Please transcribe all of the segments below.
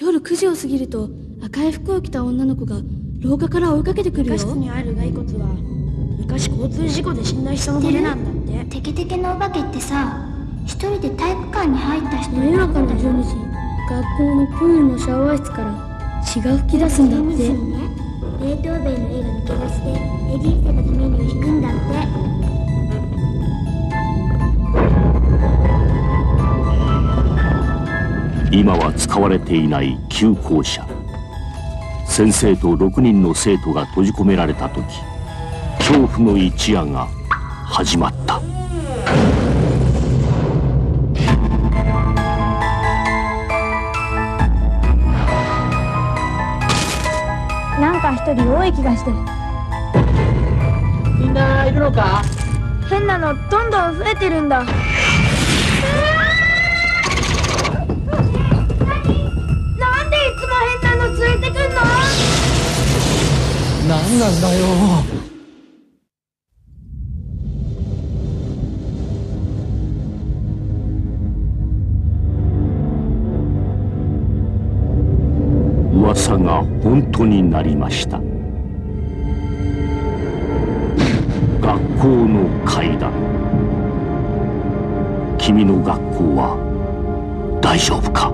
夜9時を過ぎると赤い服を着た女の子が廊下から追いかけてくるよ。地下室にある骸骨は昔交通事故で死んだ人の骨なんだって。テケテケのお化けってさ一人で体育館に入った人真夜中の12時学校のプールのシャワー室から血が噴き出すんだって。ねベートーベンの絵が抜け出してエギーセがためにを弾くんだって今は使われていない急行車先生と6人の生徒が閉じ込められた時恐怖の一夜が始まった。なんか一人多い気がしてみんないるのか？変なのどんどん増えてるんだ何なんだよ。噂が本当になりました。学校の階段。君の学校は大丈夫か？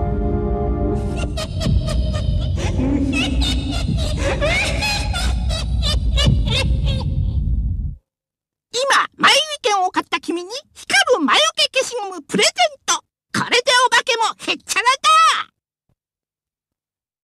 前意を買った君に光る魔除け消しゴムプレゼント